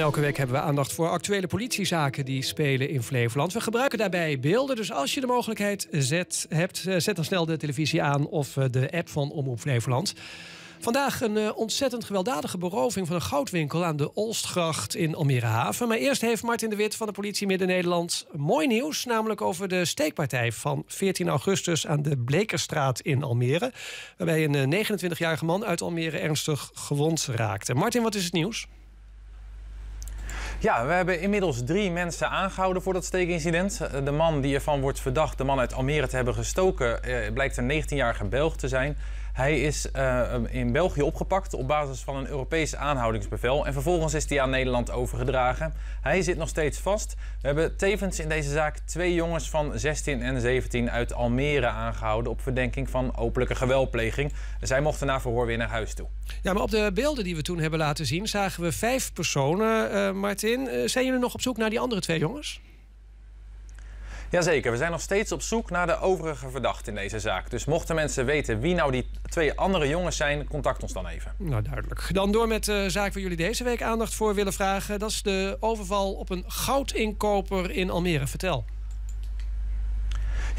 elke week hebben we aandacht voor actuele politiezaken die spelen in Flevoland. We gebruiken daarbij beelden, dus als je de mogelijkheid zet, hebt, eh, zet dan snel de televisie aan of eh, de app van Omroep Flevoland. Vandaag een uh, ontzettend gewelddadige beroving van een goudwinkel aan de Olstgracht in Almere Haven. Maar eerst heeft Martin de Wit van de politie Midden-Nederland mooi nieuws. Namelijk over de steekpartij van 14 augustus aan de Blekerstraat in Almere. Waarbij een 29-jarige man uit Almere ernstig gewond raakte. Martin, wat is het nieuws? Ja, we hebben inmiddels drie mensen aangehouden voor dat steekincident. De man die ervan wordt verdacht de man uit Almere te hebben gestoken, eh, blijkt een 19-jarige Belg te zijn. Hij is uh, in België opgepakt op basis van een Europees aanhoudingsbevel. En vervolgens is hij aan Nederland overgedragen. Hij zit nog steeds vast. We hebben tevens in deze zaak twee jongens van 16 en 17 uit Almere aangehouden op verdenking van openlijke geweldpleging. Zij mochten na verhoor weer naar huis toe. Ja, maar op de beelden die we toen hebben laten zien, zagen we vijf personen. Uh, Martin, uh, zijn jullie nog op zoek naar die andere twee jongens? Jazeker, we zijn nog steeds op zoek naar de overige verdachten in deze zaak. Dus mochten mensen weten wie nou die twee andere jongens zijn, contact ons dan even. Nou, duidelijk. Dan door met de zaak waar jullie deze week aandacht voor willen vragen. Dat is de overval op een goudinkoper in Almere. Vertel.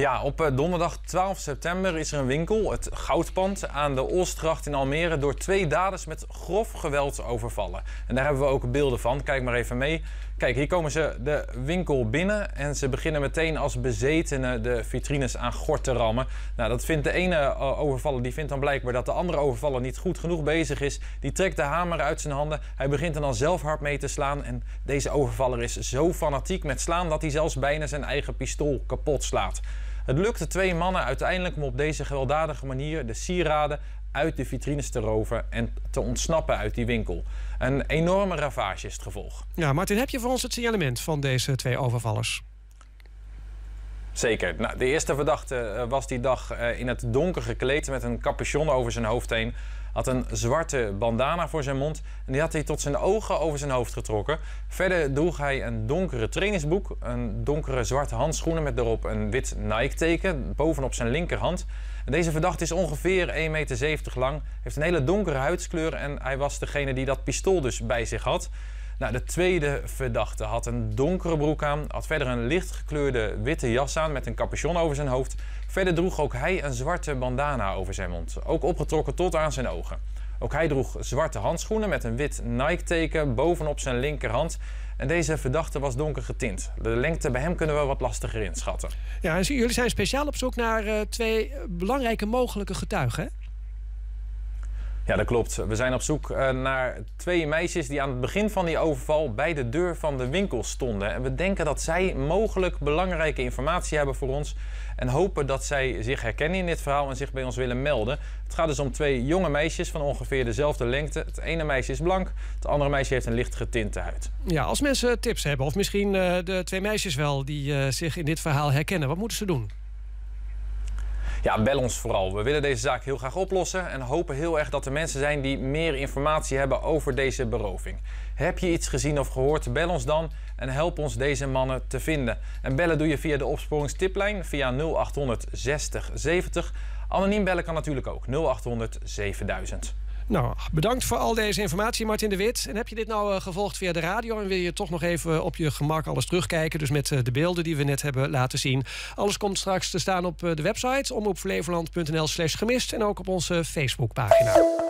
Ja, op eh, donderdag 12 september is er een winkel, het Goudpand, aan de Oostgracht in Almere door twee daders met grof geweld overvallen. En daar hebben we ook beelden van. Kijk maar even mee. Kijk, hier komen ze de winkel binnen en ze beginnen meteen als bezetenen de vitrines aan gort te rammen. Nou, dat vindt de ene eh, overvaller, die vindt dan blijkbaar dat de andere overvaller niet goed genoeg bezig is. Die trekt de hamer uit zijn handen. Hij begint er dan zelf hard mee te slaan. En deze overvaller is zo fanatiek met slaan dat hij zelfs bijna zijn eigen pistool kapot slaat. Het lukte twee mannen uiteindelijk om op deze gewelddadige manier de sieraden uit de vitrines te roven en te ontsnappen uit die winkel. Een enorme ravage is het gevolg. Ja, Martin, heb je voor ons het signalement van deze twee overvallers? Zeker. Nou, de eerste verdachte eh, was die dag eh, in het donker gekleed met een capuchon over zijn hoofd heen. Had een zwarte bandana voor zijn mond en die had hij tot zijn ogen over zijn hoofd getrokken. Verder droeg hij een donkere trainingsboek, een donkere zwarte handschoenen met erop een wit Nike-teken bovenop zijn linkerhand. Deze verdachte is ongeveer 1,70 meter lang, heeft een hele donkere huidskleur en hij was degene die dat pistool dus bij zich had. Nou, de tweede verdachte had een donkere broek aan, had verder een licht gekleurde witte jas aan met een capuchon over zijn hoofd. Verder droeg ook hij een zwarte bandana over zijn mond, ook opgetrokken tot aan zijn ogen. Ook hij droeg zwarte handschoenen met een wit Nike-teken bovenop zijn linkerhand. En deze verdachte was donker getint. De lengte bij hem kunnen we wat lastiger inschatten. Ja, en jullie zijn speciaal op zoek naar uh, twee belangrijke mogelijke getuigen. Ja, dat klopt. We zijn op zoek uh, naar twee meisjes die aan het begin van die overval bij de deur van de winkel stonden. En we denken dat zij mogelijk belangrijke informatie hebben voor ons. En hopen dat zij zich herkennen in dit verhaal en zich bij ons willen melden. Het gaat dus om twee jonge meisjes van ongeveer dezelfde lengte. Het ene meisje is blank, het andere meisje heeft een licht getinte huid. Ja, als mensen tips hebben, of misschien uh, de twee meisjes wel die uh, zich in dit verhaal herkennen, wat moeten ze doen? Ja, bel ons vooral. We willen deze zaak heel graag oplossen en hopen heel erg dat er mensen zijn die meer informatie hebben over deze beroving. Heb je iets gezien of gehoord? Bel ons dan en help ons deze mannen te vinden. En bellen doe je via de opsporingstiplijn via 0800 60 70. Anoniem bellen kan natuurlijk ook 0800 7000. Nou, bedankt voor al deze informatie, Martin de Wit. En heb je dit nou uh, gevolgd via de radio en wil je toch nog even op je gemak alles terugkijken? Dus met uh, de beelden die we net hebben laten zien. Alles komt straks te staan op de website omroepflevoland.nl slash gemist en ook op onze Facebookpagina.